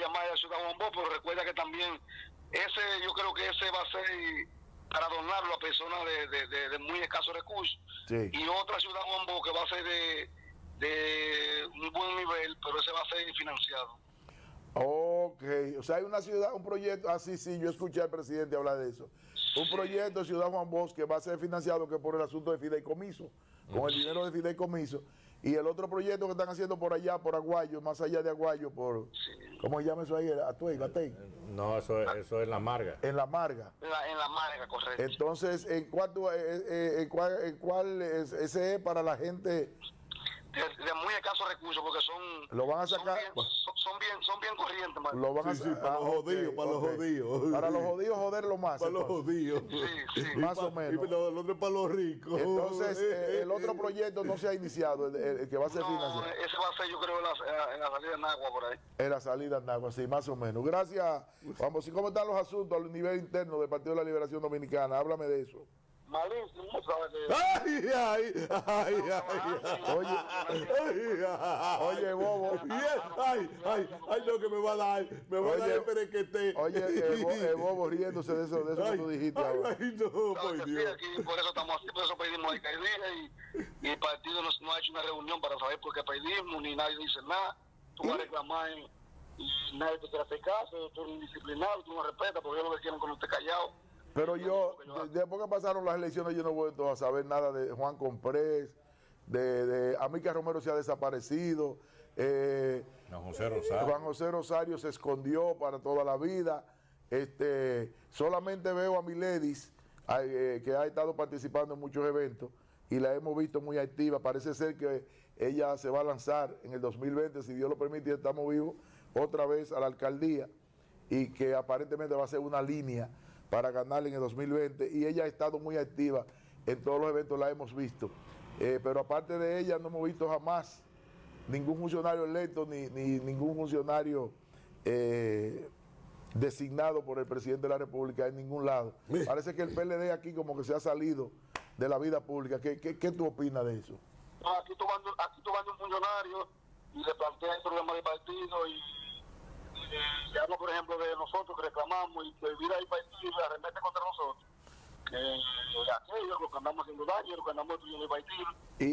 llamada Ciudad Juan Bosch, pero recuerda que también ese, yo creo que ese va a ser para donarlo a personas de, de, de, de muy escasos recursos. Sí. Y otra Ciudad Juan Bosch que va a ser de, de un buen nivel, pero ese va a ser financiado. Ok, o sea, hay una ciudad, un proyecto, ah, sí, sí, yo escuché al presidente hablar de eso. Un proyecto de Ciudad Juan Bosch que va a ser financiado que por el asunto de fideicomiso, con el dinero de fideicomiso. Y el otro proyecto que están haciendo por allá, por Aguayo, más allá de Aguayo, por, ¿cómo se llama eso ahí? Atuey, Gatey, No, eso es, eso es la marga. en La Marga. En la, en la marca, correcto. Entonces, ¿en, cuánto, eh, eh, en cuál, en cuál es, ese es para la gente? de, de muy escasos recursos porque son Lo van a son sacar- bien, son, bien son bien corrientes. Lo van a Sí, para los ok, jodidos, para los jodidos. Para los jodidos, joderlo más. Para los jodidos. Sí, sí. Y Más pa- o menos. Y lo- el otro es para los ricos. Entonces, eh, el otro proyecto no se ha iniciado, el, el- el que va a ser no, financiado. ese va a ser yo creo en la, en la salida de Nagua por ahí En la salida en agua, sí, más o menos. Gracias. Vamos, ¿y cómo están los asuntos a nivel interno del Partido de la Liberación Dominicana? Háblame de eso. Malísimo sabes Ay, ay, ay, ay. Oye, Ay, ay. Oye, bobo. Ay, ay, ay, no, que me va a dar. Me va a Oye, dar el perequete. Oye, el, bo- el bobo riéndose de eso, de eso que tú dijiste. ay, ahora. ay, no, por Dios. aquí, por eso estamos así por eso pedimos alcaldía y, y el partido no, no ha hecho una reunión para saber por qué pedimos ni nadie dice nada tú vas a reclamar y, nadie te quiere hacer caso tú eres indisciplinado tú no respetas porque ellos lo que quieren con usted callado Pero yo, de- después que pasaron las elecciones, yo no he vuelto a saber nada de Juan Comprés, de, de Amica Romero se ha desaparecido, eh, Don José Rosario. Juan José Rosario se escondió para toda la vida. Este, solamente veo a Miledis, eh, que ha estado participando en muchos eventos y la hemos visto muy activa. Parece ser que ella se va a lanzar en el 2020, si Dios lo permite, y estamos vivos, otra vez a la alcaldía y que aparentemente va a ser una línea para ganar en el 2020 y ella ha estado muy activa en todos los eventos, la hemos visto. Eh, pero aparte de ella no hemos visto jamás ningún funcionario electo ni, ni ningún funcionario eh, designado por el presidente de la República en ningún lado. Parece que el PLD aquí como que se ha salido de la vida pública. ¿Qué, qué, qué tú opinas de eso? Aquí vas aquí a un funcionario y le plantea el problema del partido y, y, y habla por ejemplo de nosotros que reclamamos y que partido y le arremete contra nosotros que eh, aquellos lo que andamos haciendo daño lo que andamos destruyendo el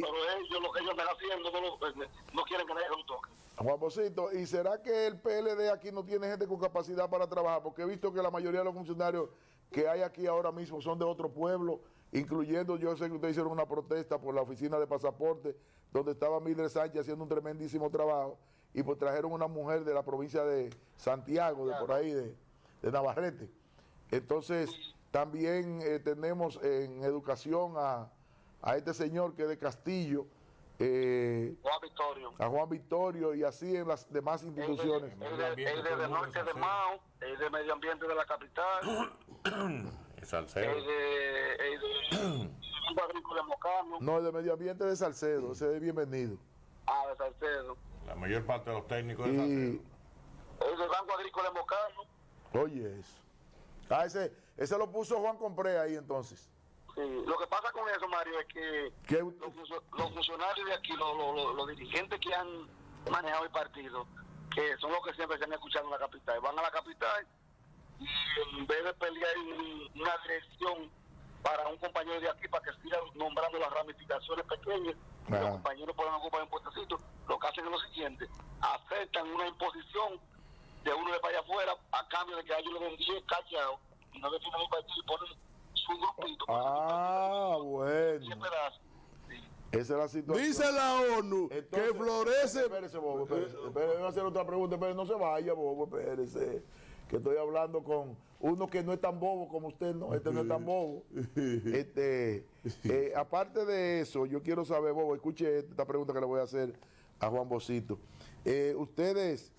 pero ellos lo que ellos están haciendo no, lo- no quieren que nadie lo toque Juan Bosito, ¿y será que el PLD aquí no tiene gente con capacidad para trabajar? Porque he visto que la mayoría de los funcionarios que hay aquí ahora mismo son de otro pueblo, incluyendo, yo sé que ustedes hicieron una protesta por la oficina de pasaporte, donde estaba Mildred Sánchez haciendo un tremendísimo trabajo, y pues trajeron una mujer de la provincia de Santiago, de por ahí, de, de Navarrete. Entonces, también eh, tenemos en educación a, a este señor que es de Castillo, eh, Juan Victorio a Juan Victorio y así en las demás instituciones. el de, el de, el de, de norte de Mao el de medio ambiente de la capital El Salcedo. el de el de agrícola mocano No, el de medio ambiente de Salcedo, ese es bienvenido. ah de Salcedo La mayor parte de los técnicos Y, el del Banco Agrícola Mocano oye eso. Ah, ese, ese lo puso Juan Compré ahí entonces. Sí, lo que pasa con eso, Mario, es que ¿Qué- los, funcio- los funcionarios de aquí, los, los- los- los dirigentes que han manejado el partido, que son los que siempre se han escuchado en la capital, van a la capital y en vez de pelear un- una dirección para un compañero de aquí para que siga nombrando las ramificaciones pequeñas, los compañeros puedan ocupar un puestecito, lo que hacen es lo siguiente, aceptan una imposición de uno de para allá afuera a cambio de que ellos le den 10 callados y no definen el partido y ponen su grupito. Ah, bueno. Esa es la situación. Dice la ONU Entonces, que florece. Espérese, Bobo, espérese. Espérese, voy a hacer otra pregunta. Espérese, no se vaya, Bobo, espérese. Que estoy hablando con uno que no es tan bobo como usted, ¿no? Este no es tan bobo. Este, eh, aparte de eso, yo quiero saber, Bobo, escuche esta pregunta que le voy a hacer a Juan Bosito. Eh, ¿Ustedes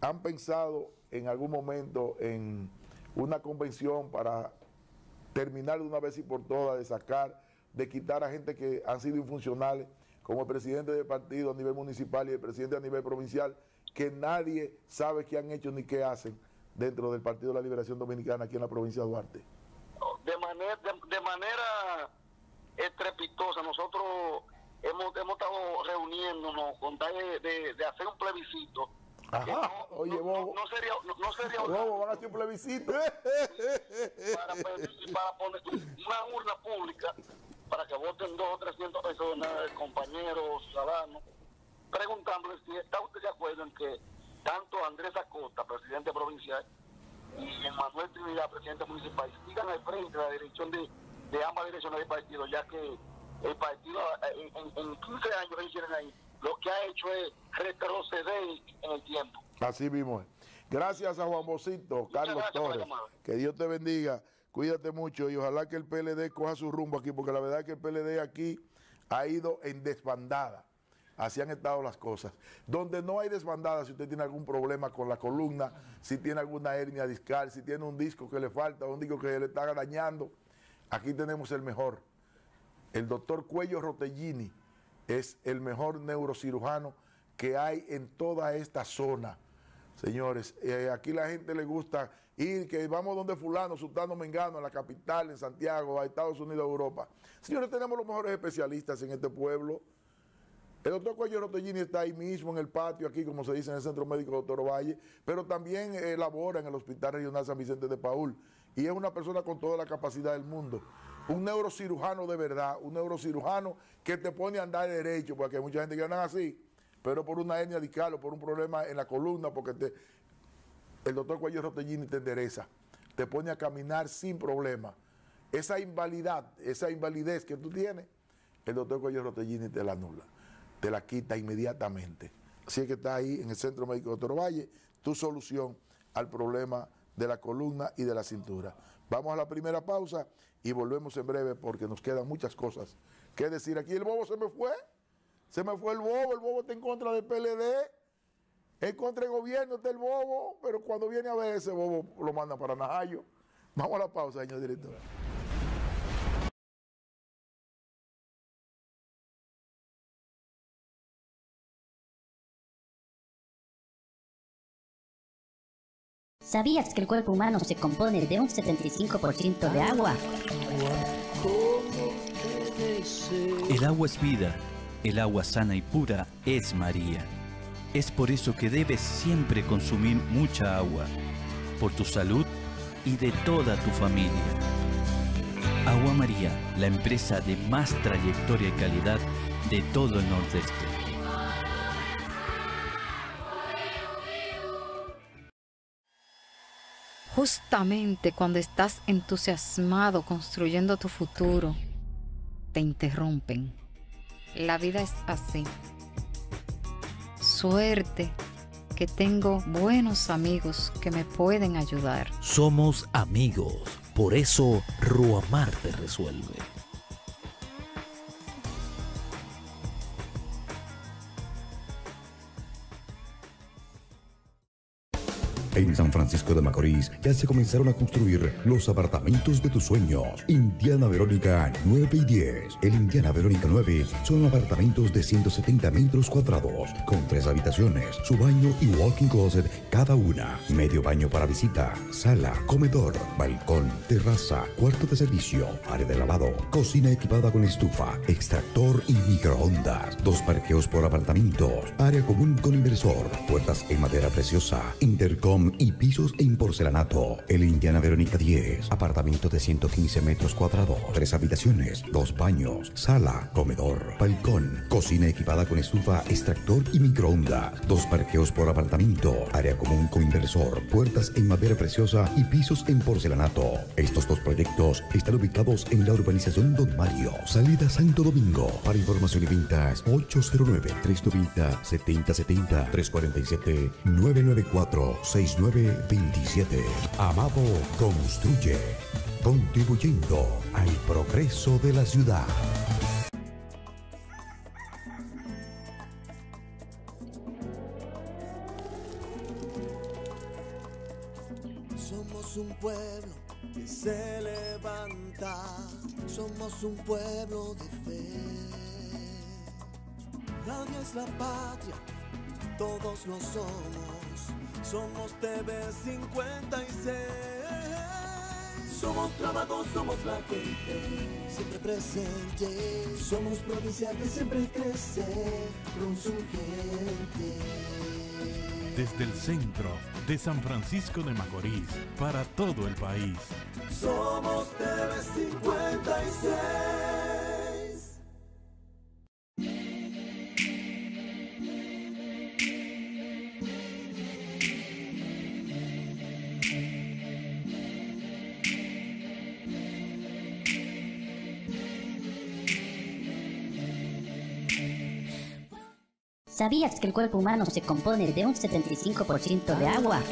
han pensado en algún momento en una convención para terminar de una vez y por todas de sacar, de quitar a gente que han sido infuncionales, como el presidente del partido a nivel municipal y el presidente a nivel provincial, que nadie sabe qué han hecho ni qué hacen dentro del Partido de la Liberación Dominicana aquí en la provincia de Duarte. De manera, de, de manera estrepitosa, nosotros hemos, hemos estado reuniéndonos con tal de, de- de hacer un plebiscito Ajá. no, Oye, no, Bobo. no, sería, no, sería Bobo, van a hacer un plebiscito. para, para poner una urna pública para que voten dos o trescientas personas, compañeros, ciudadanos, preguntándoles si está usted de acuerdo en que tanto Andrés Acosta, presidente provincial, y Manuel Trinidad, presidente municipal, sigan al frente de la dirección de, de ambas direcciones del partido, ya que el partido eh, en, en, en 15 años que hicieron ahí, lo que ha hecho es retroceder en el tiempo. Así mismo es. Gracias a Juan Bocito, Carlos Torres. Que Dios te bendiga. Cuídate mucho y ojalá que el PLD coja su rumbo aquí, porque la verdad es que el PLD aquí ha ido en desbandada. Así han estado las cosas. Donde no hay desbandada, si usted tiene algún problema con la columna, si tiene alguna hernia discal, si tiene un disco que le falta, un disco que le está dañando, aquí tenemos el mejor. El doctor Cuello Rotellini es el mejor neurocirujano que hay en toda esta zona. Señores, eh, aquí la gente le gusta ir, que vamos donde fulano, sultano Mengano, en la capital, en Santiago, a Estados Unidos, a Europa. Señores, tenemos los mejores especialistas en este pueblo. El doctor Cuello Rotellini está ahí mismo en el patio, aquí como se dice en el Centro Médico Doctor Valle, pero también eh, labora en el Hospital Regional San Vicente de Paul y es una persona con toda la capacidad del mundo. Un neurocirujano de verdad, un neurocirujano que te pone a andar derecho, porque hay mucha gente que anda así, pero por una hernia discal o por un problema en la columna, porque te, el doctor Cuello Rotellini te endereza, te pone a caminar sin problema. Esa invalidad, esa invalidez que tú tienes, el doctor Cuello Rotellini te la anula, te la quita inmediatamente. Así es que está ahí en el Centro Médico Doctor Valle, tu solución al problema de la columna y de la cintura. Vamos a la primera pausa y volvemos en breve porque nos quedan muchas cosas que decir. Aquí el bobo se me fue, se me fue el bobo, el bobo está en contra del PLD. En contra del gobierno está el bobo, pero cuando viene a ver ese bobo lo manda para Najayo. Vamos a la pausa, señor director. ¿Sabías que el cuerpo humano se compone de un 75% de agua? El agua es vida, el agua sana y pura es María. Es por eso que debes siempre consumir mucha agua, por tu salud y de toda tu familia. Agua María, la empresa de más trayectoria y calidad de todo el Nordeste. Justamente cuando estás entusiasmado construyendo tu futuro, te interrumpen. La vida es así. Suerte que tengo buenos amigos que me pueden ayudar. Somos amigos, por eso Ruamar te resuelve. En San Francisco de Macorís ya se comenzaron a construir los apartamentos de tus sueños. Indiana Verónica 9 y 10. El Indiana Verónica 9 son apartamentos de 170 metros cuadrados, con tres habitaciones, su baño y walking closet cada una. Medio baño para visita, sala, comedor, balcón, terraza, cuarto de servicio, área de lavado, cocina equipada con estufa, extractor y microondas. Dos parqueos por apartamentos, área común con inversor, puertas en madera preciosa, intercom y pisos en porcelanato. El Indiana Verónica 10, apartamento de 115 metros cuadrados, tres habitaciones, dos baños, sala, comedor, balcón, cocina equipada con estufa, extractor y microondas, dos parqueos por apartamento, área común con inversor, puertas en madera preciosa y pisos en porcelanato. Estos dos proyectos están ubicados en la urbanización Don Mario, salida Santo Domingo. Para información y ventas, 809-390-7070, 347-994-6927. Amado Construye, contribuyendo al progreso de la ciudad. Somos un pueblo que se levanta, somos un pueblo de fe. Nadie es la patria, todos lo somos, somos TV 56. Somos trabajo, somos la gente, siempre presente. Somos provincia que siempre crece con su gente. Desde el centro de San Francisco de Macorís para todo el país. Somos TV56. ¿Sabías que el cuerpo humano se compone de un 75% de agua?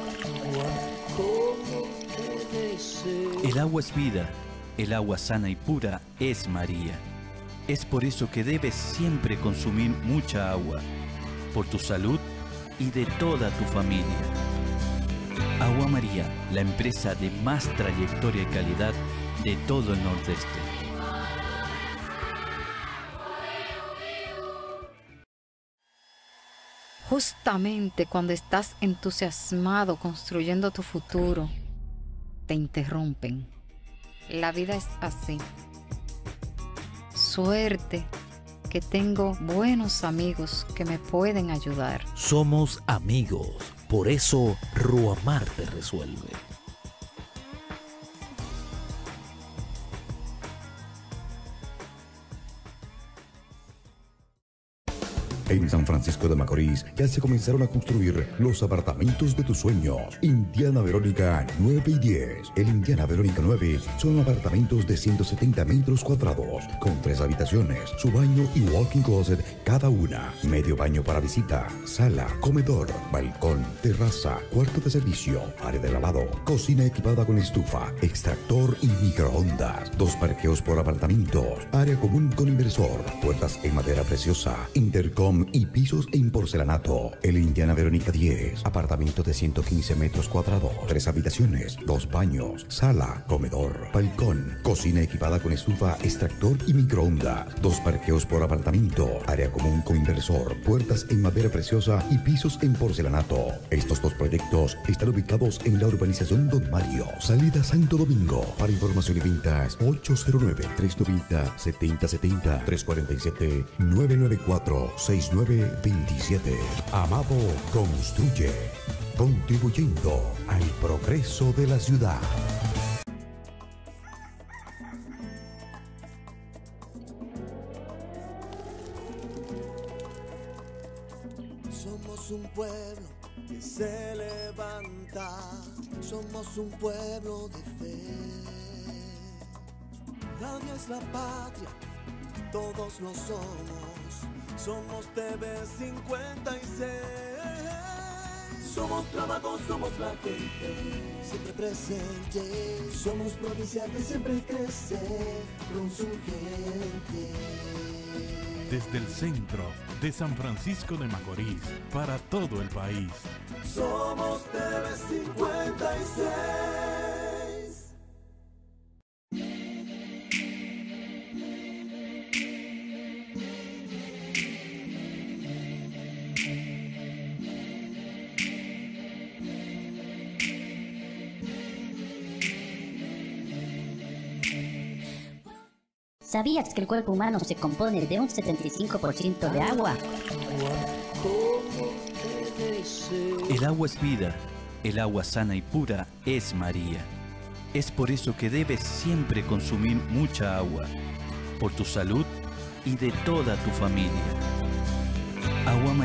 El agua es vida, el agua sana y pura es María. Es por eso que debes siempre consumir mucha agua, por tu salud y de toda tu familia. Agua María, la empresa de más trayectoria y calidad de todo el Nordeste. Justamente cuando estás entusiasmado construyendo tu futuro, te interrumpen. La vida es así. Suerte que tengo buenos amigos que me pueden ayudar. Somos amigos, por eso Ruamar te resuelve. En San Francisco de Macorís ya se comenzaron a construir los apartamentos de tus sueños. Indiana Verónica 9 y 10. El Indiana Verónica 9 son apartamentos de 170 metros cuadrados, con tres habitaciones, su baño y walking closet cada una. Medio baño para visita, sala, comedor, balcón, terraza, cuarto de servicio, área de lavado, cocina equipada con estufa, extractor y microondas. Dos parqueos por apartamento, área común con inversor, puertas en madera preciosa, intercom y pisos en porcelanato. El Indiana Verónica 10, apartamento de 115 metros cuadrados, tres habitaciones, dos baños, sala, comedor, balcón, cocina equipada con estufa, extractor y microondas, dos parqueos por apartamento, área común con inversor, puertas en madera preciosa y pisos en porcelanato. Estos dos proyectos están ubicados en la urbanización Don Mario, salida Santo Domingo. Para información y ventas, 809-390-7070, 347-994-6927. Amado Construye, contribuyendo al progreso de la ciudad. Somos un pueblo que se levanta, somos un pueblo de fe. Nadie es la patria, todos lo somos, somos TV56. Somos trabajo, somos la gente, siempre presente. Somos provincia que siempre crece con su gente. Desde el centro de San Francisco de Macorís para todo el país. Somos TV56. ¿Sabías que el cuerpo humano se compone de un 75% de agua? El agua es vida, el agua sana y pura es María. Es por eso que debes siempre consumir mucha agua, por tu salud y de toda tu familia. Agua María.